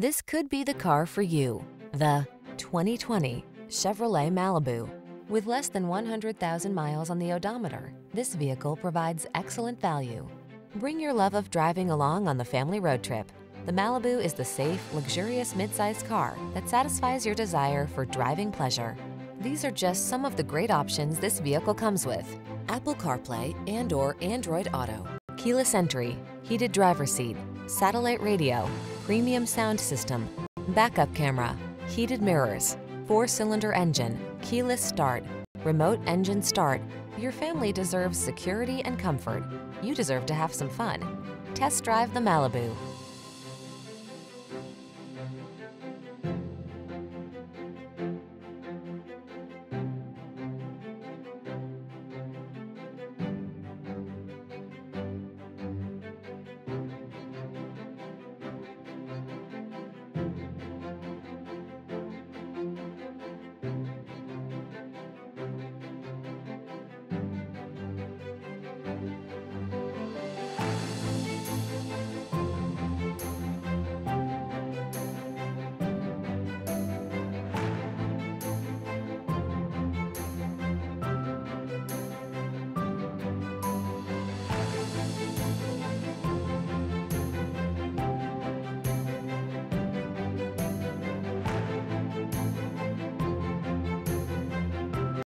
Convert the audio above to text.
This could be the car for you. The 2020 Chevrolet Malibu. With less than 100,000 miles on the odometer, this vehicle provides excellent value. Bring your love of driving along on the family road trip. The Malibu is the safe, luxurious midsize car that satisfies your desire for driving pleasure. These are just some of the great options this vehicle comes with. Apple CarPlay and or Android Auto, keyless entry, heated driver seat, satellite radio, premium sound system, backup camera, heated mirrors, four-cylinder engine, keyless start, remote engine start. Your family deserves security and comfort. You deserve to have some fun. Test drive the Malibu.